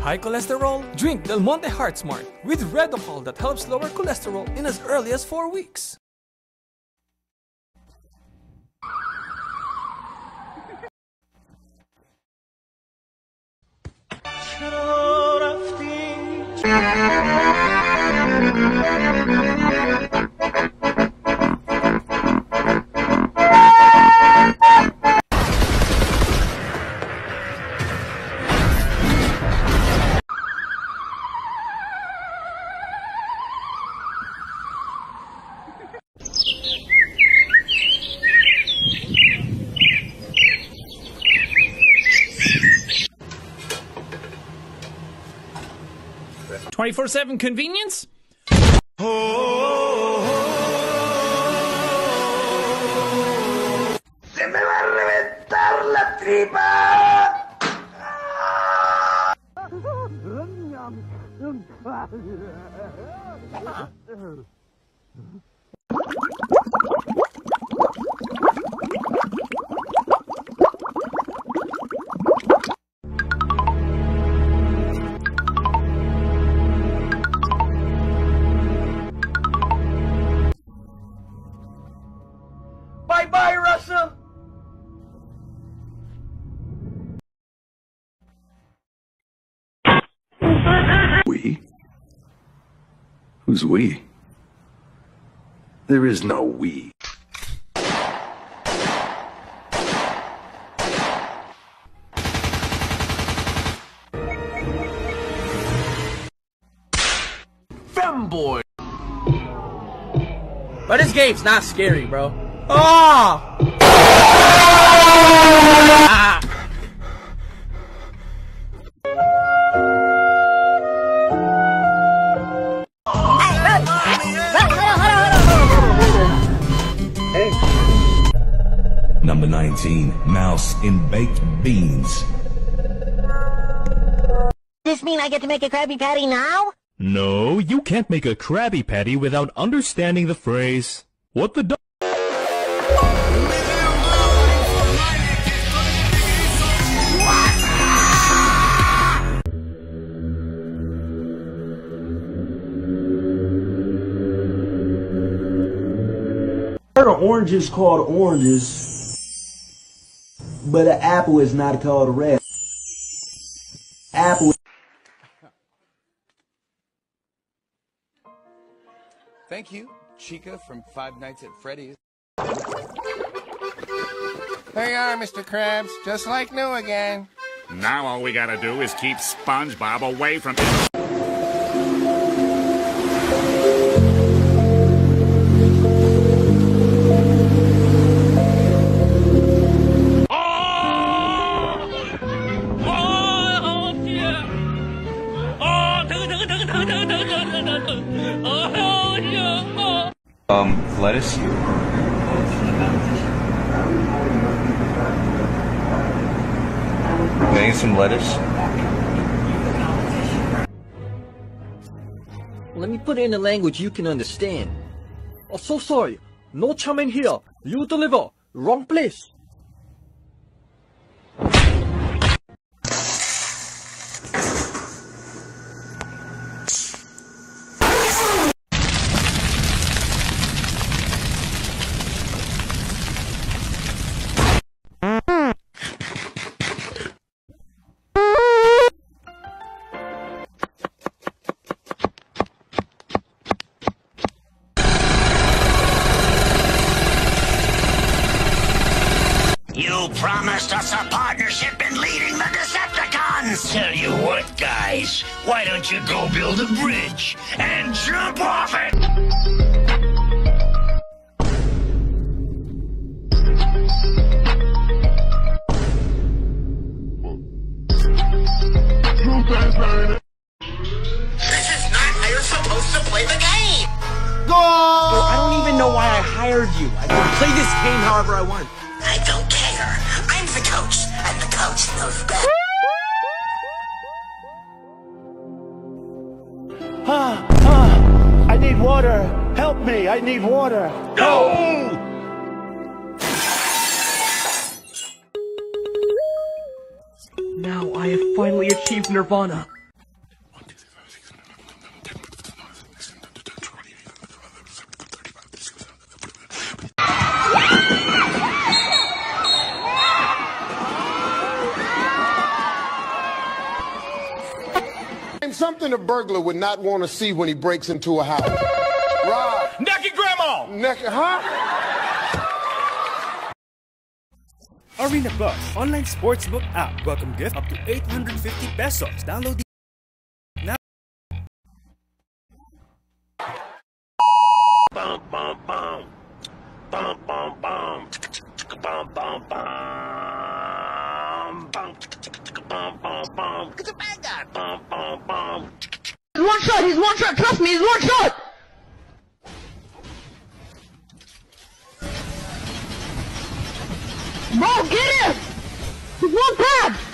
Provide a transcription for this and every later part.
High cholesterol? Drink Del Monte Heart Smart with Reducol that helps lower cholesterol in as early as 4 weeks. Twenty-four seven convenience. ¡Se me va a reventar la tripa! Who's we? There is no we. Femboy! But this game's not scary, bro. Oh! Ah! Number 19, Mouse in Baked Beans. This mean I get to make a Krabby Patty now? No, you can't make a Krabby Patty without understanding the phrase, what the du- heard an orange is called oranges, but an apple is not called red. Apple. Thank you, Chica from Five Nights at Freddy's. There you are, Mr. Krabs, just like new again. Now all we gotta do is keep SpongeBob away from. Some lettuce? Let me put it in a language you can understand. Oh, so sorry. No charm in here. You deliver. Wrong place. Promised us a partnership in leading the Decepticons! Tell you what, guys, why don't you go build a bridge and jump off it? This is not how you're supposed to play the game! Bro, I don't even know why I hired you. I can play this game however I want. Ah, ah, I need water. Help me. I need water. No! Now I have finally achieved Nirvana. Even a burglar would not want to see when he breaks into a house. Rob. Naked grandma! Naked, huh? Arena Plus, online sportsbook app. Welcome gift up to 850 pesos. Download the now. Bum, bum, bum. Bum, bum, bum. Bum, bum, bum. Bum, bum, bum, bum. Get the bad guy. Bum, bum, bum. He's one shot, he's one shot, trust me, he's one shot! Bro, get him! He's one tap!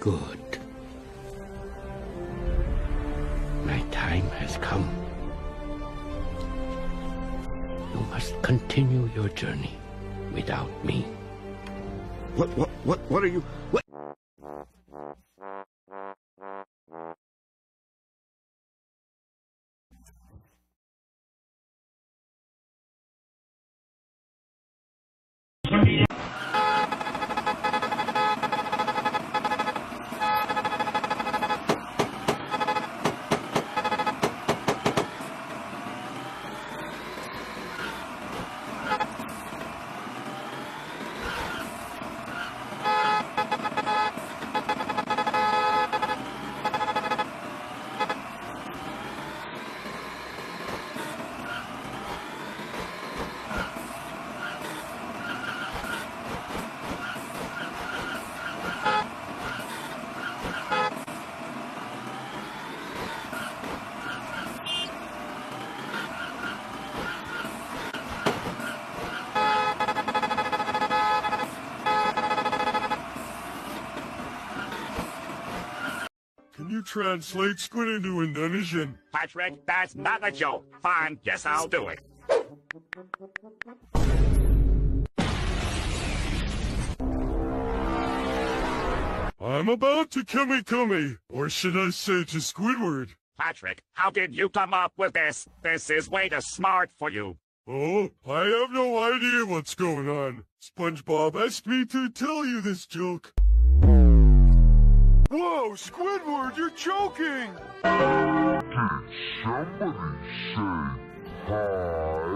Good. My time has come. You must continue your journey without me. What, what, what, what are you, what? Translate squid into Indonesian? Patrick, that's not a joke. Fine, guess I'll do it. I'm about to Cumi Cumi, or should I say to Squidward? Patrick, how did you come up with this? This is way too smart for you. Oh, I have no idea what's going on. SpongeBob asked me to tell you this joke. Whoa, Squidward, you're choking! Did somebody say hi? It's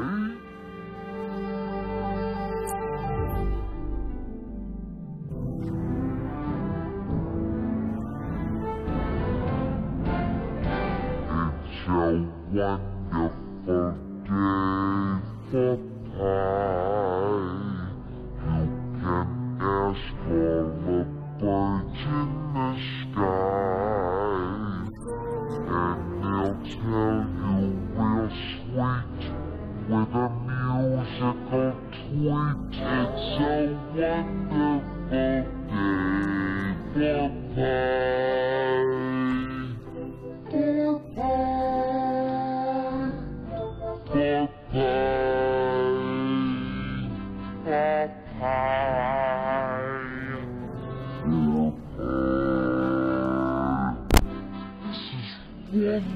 a wonderful day for magical tweet. It's a wonderful day. Goodbye. Goodbye.